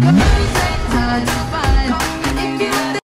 Come on.